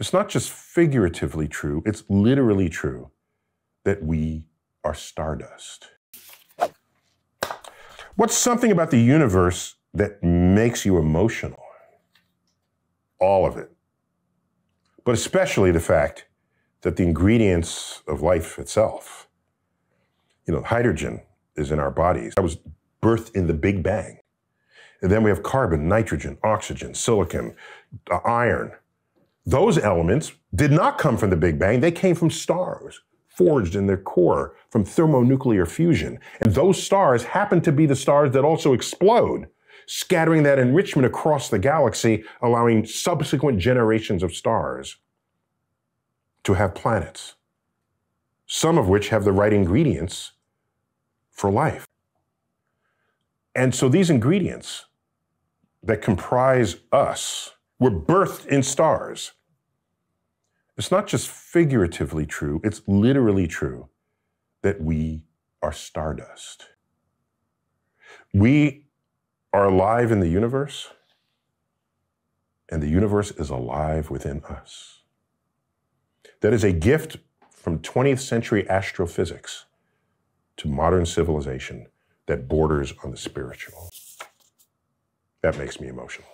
It's not just figuratively true, it's literally true that we are stardust. What's something about the universe that makes you emotional? All of it. But especially the fact that the ingredients of life itself, you know, hydrogen is in our bodies. That was birthed in the Big Bang. And then we have carbon, nitrogen, oxygen, silicon, uh, iron. Those elements did not come from the Big Bang, they came from stars forged in their core from thermonuclear fusion. And those stars happen to be the stars that also explode, scattering that enrichment across the galaxy, allowing subsequent generations of stars to have planets, some of which have the right ingredients for life. And so these ingredients that comprise us were birthed in stars. It's not just figuratively true, it's literally true that we are stardust. We are alive in the universe, and the universe is alive within us. That is a gift from 20th century astrophysics to modern civilization that borders on the spiritual. That makes me emotional.